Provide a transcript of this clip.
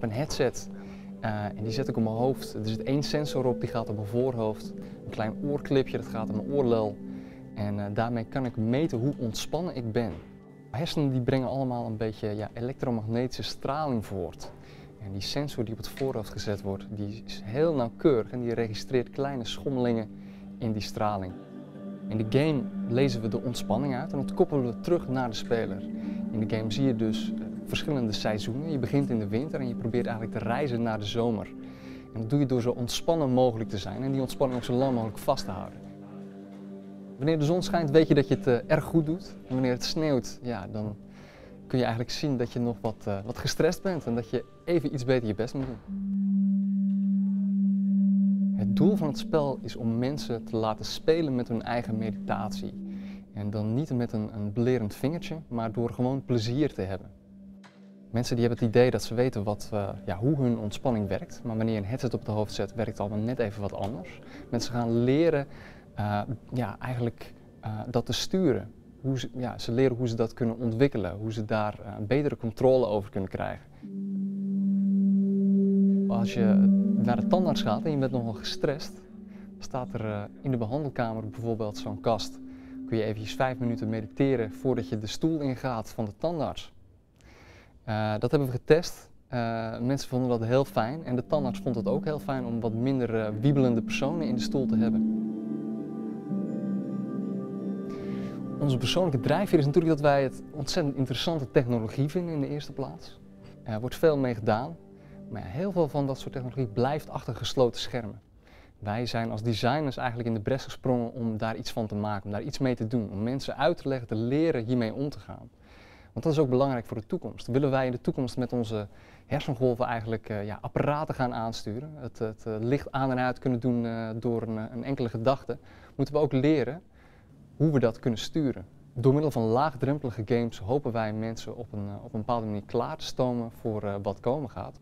heb een headset en die zet ik op mijn hoofd. Er zit één sensor op, die gaat op mijn voorhoofd. Een klein oorklipje, dat gaat op mijn oorlel. En daarmee kan ik meten hoe ontspannen ik ben. Hersenen die brengen allemaal een beetje ja, elektromagnetische straling voort. En die sensor die op het voorhoofd gezet wordt, die is heel nauwkeurig en die registreert kleine schommelingen in die straling. In de game lezen we de ontspanning uit en dat koppelen we terug naar de speler. In de game zie je dus eh, verschillende seizoenen. Je begint in de winter en je probeert eigenlijk te reizen naar de zomer. En dat doe je door zo ontspannen mogelijk te zijn en die ontspanning ook zo lang mogelijk vast te houden. Wanneer de zon schijnt weet je dat je het uh, erg goed doet. En wanneer het sneeuwt, ja, dan kun je eigenlijk zien dat je nog wat, uh, wat gestrest bent en dat je even iets beter je best moet doen. Het doel van het spel is om mensen te laten spelen met hun eigen meditatie. En dan niet met een, een belerend vingertje, maar door gewoon plezier te hebben. Mensen die hebben het idee dat ze weten wat, uh, ja, hoe hun ontspanning werkt, maar wanneer je een headset op de hoofd zet, werkt het allemaal net even wat anders. Mensen gaan leren uh, ja, eigenlijk uh, dat te sturen. Hoe ze, ja, ze leren hoe ze dat kunnen ontwikkelen, hoe ze daar betere controle over kunnen krijgen. Als je naar de tandarts gaat en je bent nogal gestrest, staat er in de behandelkamer bijvoorbeeld zo'n kast. Kun je eventjes vijf minuten mediteren voordat je de stoel ingaat van de tandarts. Dat hebben we getest. mensen vonden dat heel fijn en de tandarts vond het ook heel fijn om wat minder wiebelende personen in de stoel te hebben. Onze persoonlijke drijfveer is natuurlijk dat wij het ontzettend interessante technologie vinden in de eerste plaats. Er wordt veel mee gedaan, maar heel veel van dat soort technologie blijft achter gesloten schermen. Wij zijn als designers eigenlijk in de bres gesprongen om daar iets van te maken, om daar iets mee te doen, om mensen uit te leggen, te leren hiermee om te gaan. Want dat is ook belangrijk voor de toekomst. Willen wij in de toekomst met onze hersengolven eigenlijk uh, ja, apparaten gaan aansturen, het, het uh, licht aan en uit kunnen doen uh, door een, een enkele gedachte, moeten we ook leren hoe we dat kunnen sturen. Door middel van laagdrempelige games hopen wij mensen op een, op een bepaalde manier klaar te stomen voor wat komen gaat.